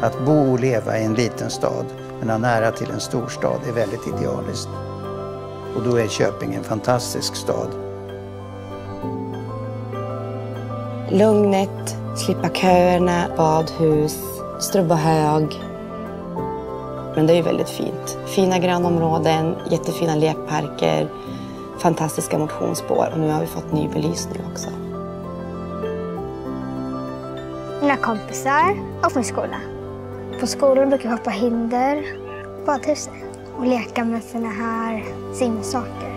Att bo och leva i en liten stad men ha nära till en storstad är väldigt idealiskt. Och då är Köping en fantastisk stad. Lugnet, slippa köerna, badhus, strubba hög. Men det är ju väldigt fint. Fina grönområden, jättefina lekparker, fantastiska motionsspår och nu har vi fått ny belysning också. Mina kompisar och min skola. På skolan brukar vi hoppa hinder, badhuset och leka med såna här simsaker.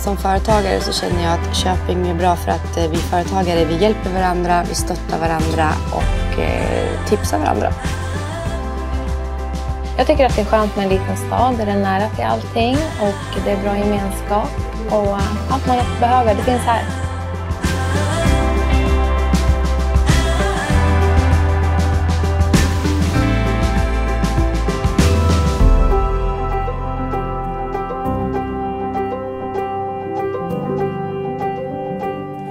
Som företagare så känner jag att Köping är bra för att eh, vi företagare vi hjälper varandra, vi stöttar varandra och eh, tipsar varandra. Jag tycker att det är skönt med en liten stad där det är nära till allting och det är bra gemenskap och eh, allt man behöver, det finns här.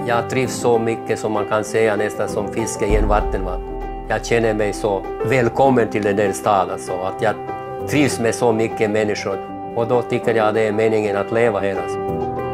Jag trivs så mycket som man kan säga nästan som fiske i en vattenvall. Jag känner mig så välkommen till den där staden, alltså, att jag trivs med så mycket människor. Och då tycker jag det är meningen att leva här. Alltså.